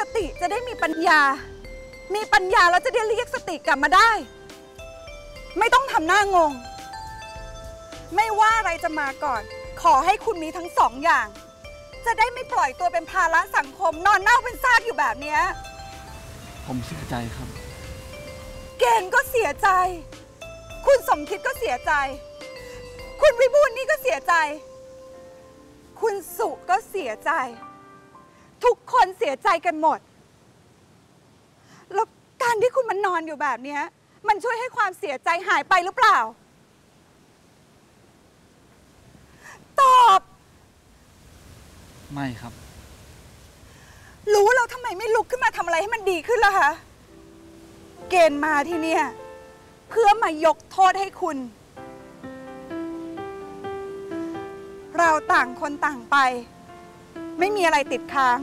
สติจะได้มีปัญญา มีปัญญาแล้วจะได้เรียกสติกลับมาได้ ไม่ต้องทำหน้างง ไม่ว่าอะไรจะมาก่อน ขอให้คุณมีทั้งสองอย่าง จะได้ไม่ปล่อยตัวเป็นภาระสังคม นอนเน่าเป็นซากอยู่แบบเนี้ย ผมเสียใจครับ เกณฑ์ก็เสียใจ คุณสมคิดก็เสียใจ คุณวิบูลย์นี่ก็เสียใจ คุณสุก็เสียใจ ทุกคนเสียใจกันหมด แล้วการที่คุณมันนอนอยู่แบบเนี้ยมันช่วยให้ความเสียใจหายไปหรือเปล่า ตอบ ไม่ครับ รู้แล้วทำไมไม่ลุกขึ้นมาทำอะไรให้มันดีขึ้นล่ะคะ เกณฑ์มาที่เนี่ย เพื่อมายกโทษให้คุณ เราต่างคนต่างไป ไม่มีอะไรติดค้าง